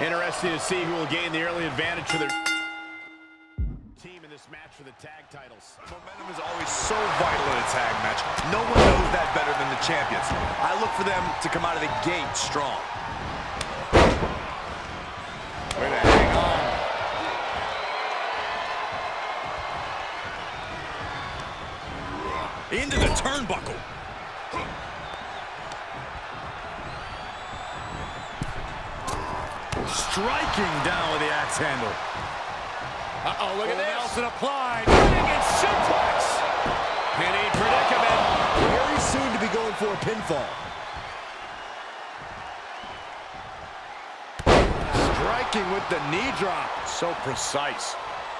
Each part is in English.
Interesting to see who will gain the early advantage for their team in this match for the tag titles. Momentum is always so vital in a tag match. No one knows that better than the champions. I look for them to come out of the gate strong. To hang Striking down with the axe handle. Uh-oh, look at this. Nelson applied. Big suplex. Penny predicament. Very soon to be going for a pinfall. Striking with the knee drop. So precise.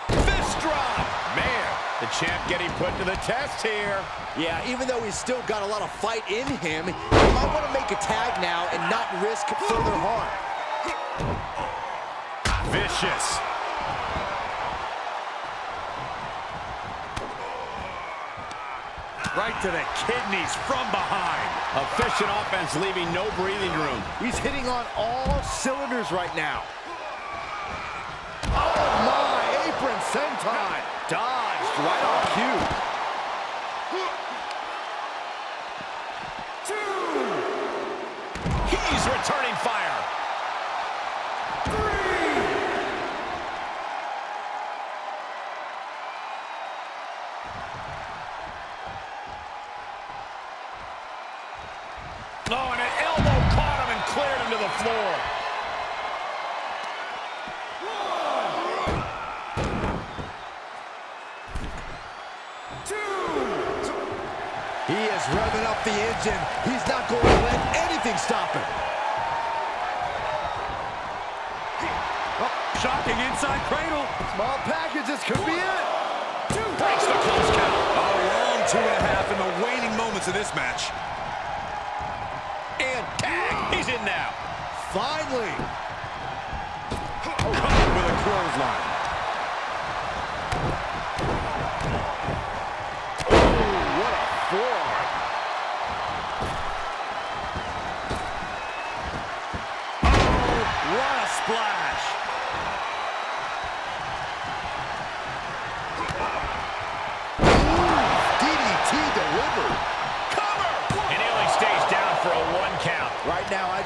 Fist drop. Man, the champ getting put to the test here. Yeah, even though he's still got a lot of fight in him, he might want to make a tag now and not risk further harm. Vicious. Right to the kidneys from behind. Efficient offense leaving no breathing room. He's hitting on all cylinders right now. Oh, my. Apron senton. Dodged right on cue. Cleared him to the floor. He is revving up the engine. He's not going to let anything stop him. Oh, shocking inside cradle. Small packages could be it. Breaks the close count. A long two and a half in the waning moments of this match. And tag. He's in now. Finally. Covered with a clothesline.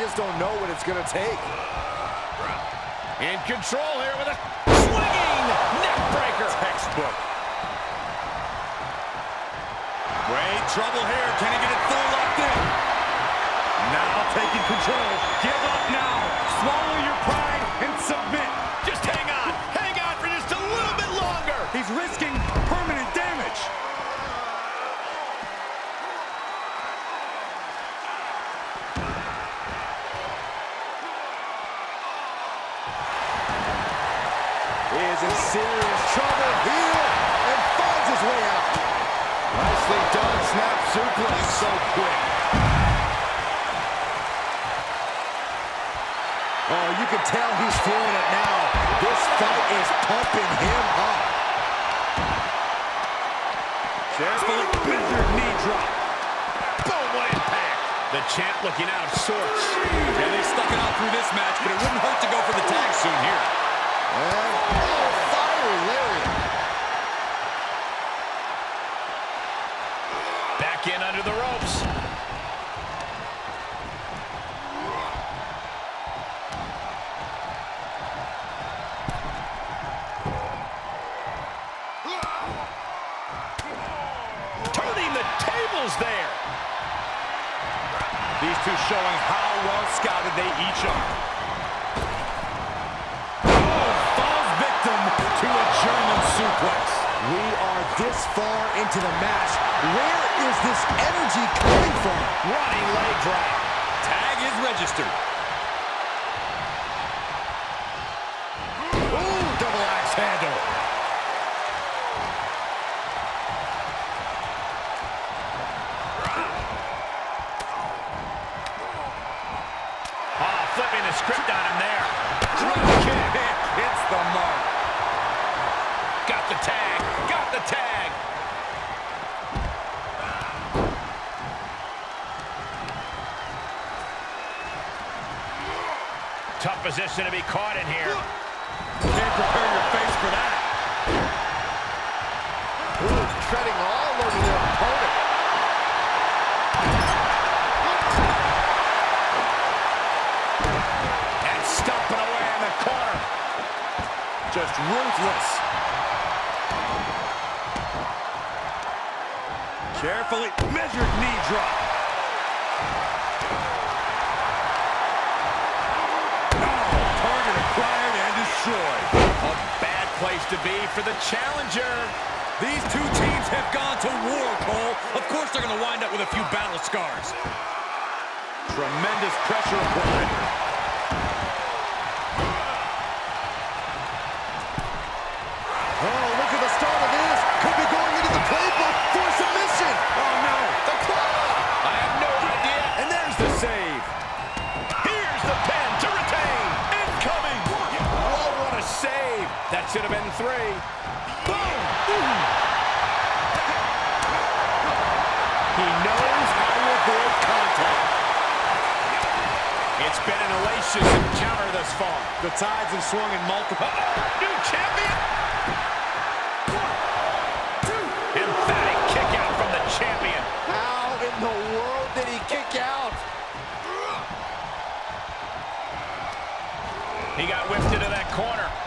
Just don't know what it's going to take. In control here with a swinging neck breaker. Textbook. Great trouble here. Can he get it full locked in? Now taking control. Give up now. Tell he's feeling it now. This fight is pumping him up. Carefully measured knee drop. Boom, what impact. The champ looking out of sorts. Yeah, they stuck it out through this match, but it wouldn't hurt to go for the tag soon here. And, oh, fiery lariat. Back in under the ropes. Showing how well scouted they each are. Oh, falls victim to a German suplex. We are this far into the match. Where is this energy coming from? Running leg drop. Tag is registered. Flipping the script on him there. Drop kick. Hits the mark. Got the tag. Got the tag. Tough position to be caught in here. Can't prepare your face for that. Ooh, treading all over their opponent. Just ruthless. Carefully measured knee drop. Oh, target acquired and destroyed. A bad place to be for the challenger. These two teams have gone to war, Cole. Of course they're going to wind up with a few battle scars. Tremendous pressure applied. Should have been three. Boom. He knows how to avoid contact. It's been an hellacious encounter thus far. The tides have swung in multiple... New champion. Emphatic kick out from the champion. How in the world did he kick out? He got whipped into that corner.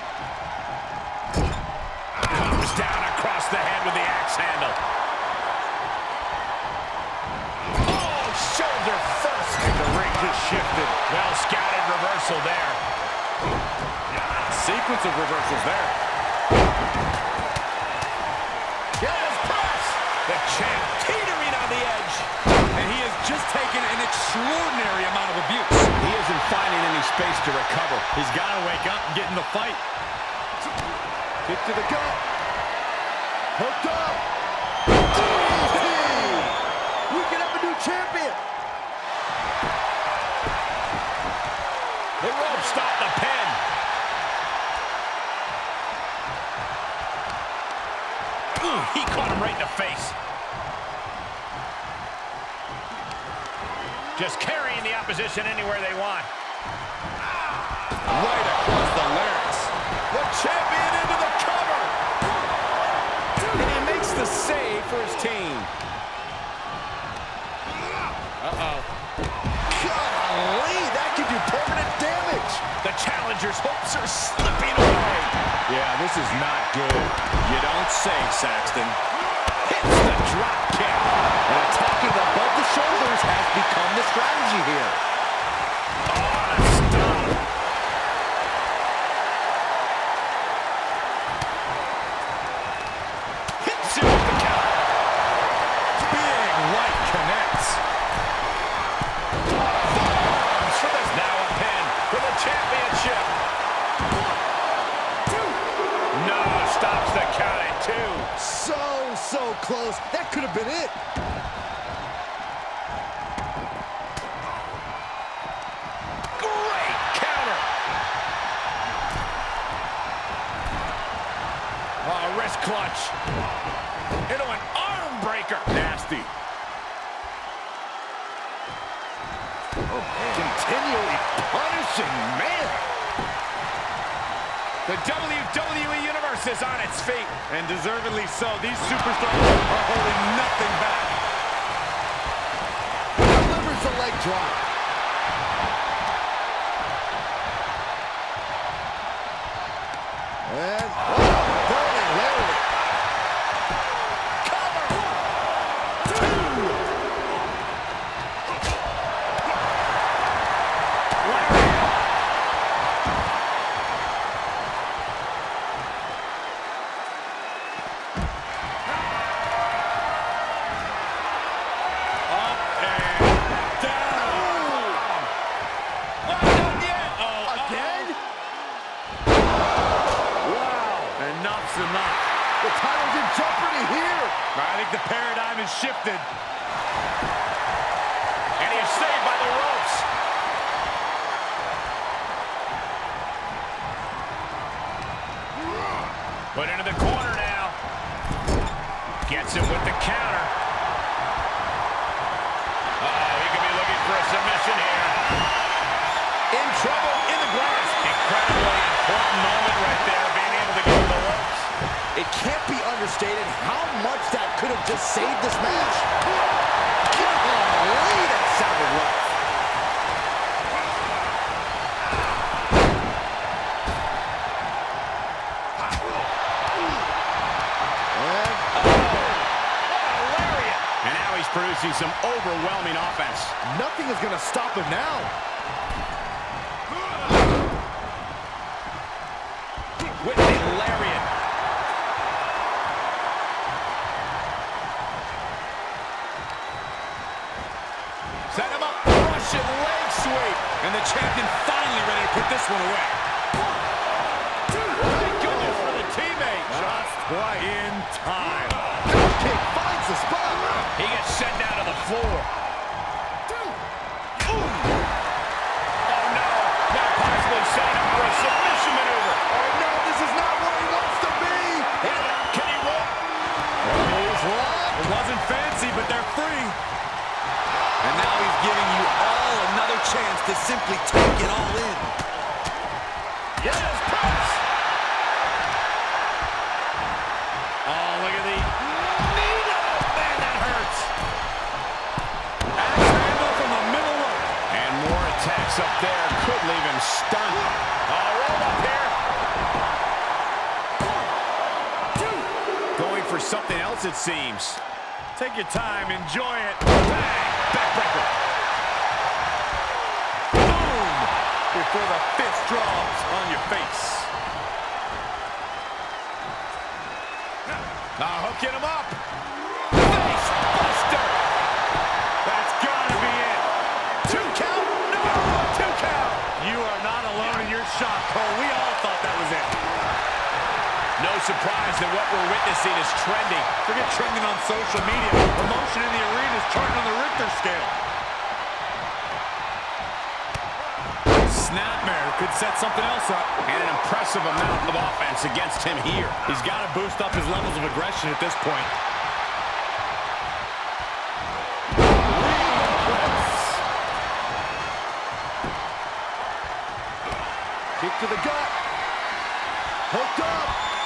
Shifted. Well scouted reversal there. Sequence of reversals there. Yes, press. The champ teetering on the edge. And he has just taken an extraordinary amount of abuse. He isn't finding any space to recover. He's got to wake up and get in the fight. Kick to the gut. Hooked up. DDT. We can have a new champion. Stopped the pin. Ooh, he caught him right in the face. Just carrying the opposition anywhere they want. Right across the larynx. The champion into the cover. And he makes the save for his team. Uh-oh. Golly, that could do permanent damage. Hopes are slipping away. Yeah, this is not good. You don't say, Saxton. Hits the drop kick. And attacking above the shoulders has become the strategy here. Close. That could have been it. Great counter. Oh, wrist clutch. Into an arm breaker. Nasty. Oh, continually punishing, man. The WWE Universe is on its feet. And deservedly so. These superstars are holding nothing back. Delivers the leg drop. And Enough's enough. The title's in jeopardy here. I think the paradigm has shifted. And he saved by the ropes. Put into the corner now. Gets him with the counter. Understated how much that could have just saved this match. Golly, that sounded rough. And now he's producing some overwhelming offense. Nothing is going to stop him now. And the champion finally ready to put this one away. Thank goodness for the teammate. Just right in time. Kick finds the spot. He gets sent down to the floor. Seems. Take your time, enjoy it. Bang! Backbreaker. Boom! Before the fist drops on your face. Now hooking him up. Face buster. That's gotta be it. Two count. No, two count. You are not alone in your shock, Cole. We all thought that was it. No surprise that what we're witnessing is trending. Forget trending on social media. Emotion in the arena is charting on the Richter scale. Snapmare could set something else up. And an impressive amount of offense against him here. He's got to boost up his levels of aggression at this point. Kick to the gut. Hooked up.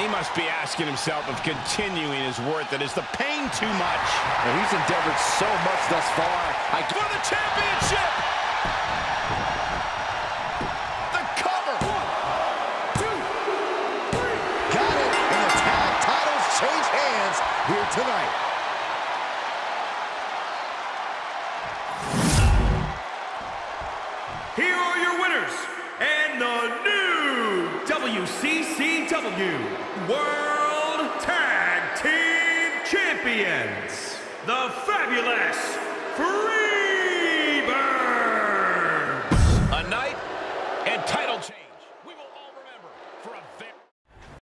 He must be asking himself if continuing is worth it. Is the pain too much? Well, he's endeavored so much thus far. I For the championship! The cover! got it, and the tag titles change hands here tonight. WCCW World Tag Team Champions, the Fabulous Freebirds.